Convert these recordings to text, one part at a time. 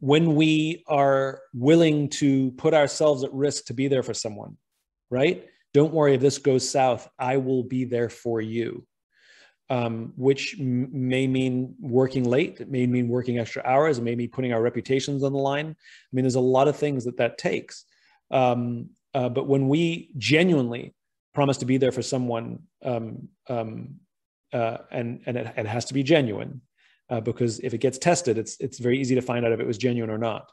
when we are willing to put ourselves at risk to be there for someone, right? Don't worry if this goes south, I will be there for you. Um, which m- may mean working late, it may mean working extra hours, it may mean putting our reputations on the line. I mean, there's a lot of things that that takes. Um, uh, but when we genuinely promise to be there for someone, um, um uh, and and it, it, has to be genuine, uh, because if it gets tested, it's it's very easy to find out if it was genuine or not.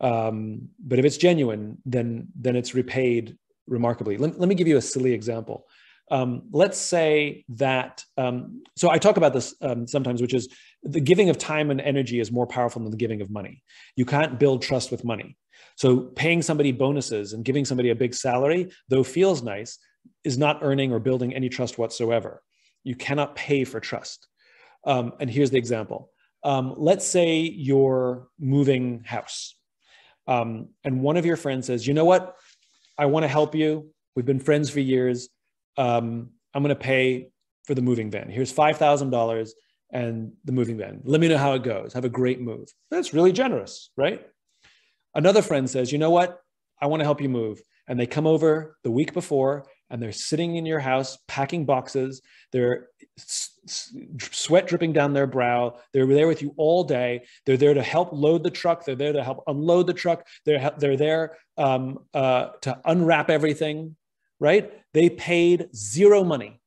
Um, but if it's genuine, then then it's repaid remarkably. Let, let me give you a silly example. Um, let's say that, um, so I talk about this um, sometimes, which is the giving of time and energy is more powerful than the giving of money. You can't build trust with money. So paying somebody bonuses and giving somebody a big salary, though feels nice, is not earning or building any trust whatsoever. You cannot pay for trust. Um, and here's the example. Um, let's say you're moving house, um, and one of your friends says, "You know what? I want to help you. We've been friends for years. Um, I'm going to pay for the moving van. Here's $5,000 and the moving van. Let me know how it goes. Have a great move. That's really generous, right? Another friend says, you know what? I want to help you move. And they come over the week before and they're sitting in your house packing boxes. They're sweat dripping down their brow. They're there with you all day. They're there to help load the truck. They're there to help unload the truck. They're, they're there um, uh, to unwrap everything, right? They paid zero money.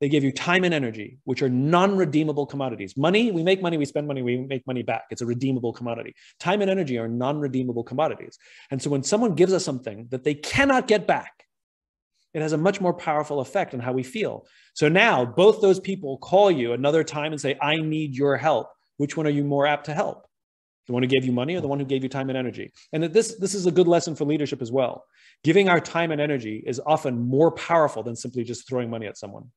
They give you time and energy, which are non redeemable commodities. Money, we make money, we spend money, we make money back. It's a redeemable commodity. Time and energy are non redeemable commodities. And so when someone gives us something that they cannot get back, it has a much more powerful effect on how we feel. So now both those people call you another time and say, I need your help. Which one are you more apt to help? The one who gave you money or the one who gave you time and energy? And that this, this is a good lesson for leadership as well. Giving our time and energy is often more powerful than simply just throwing money at someone.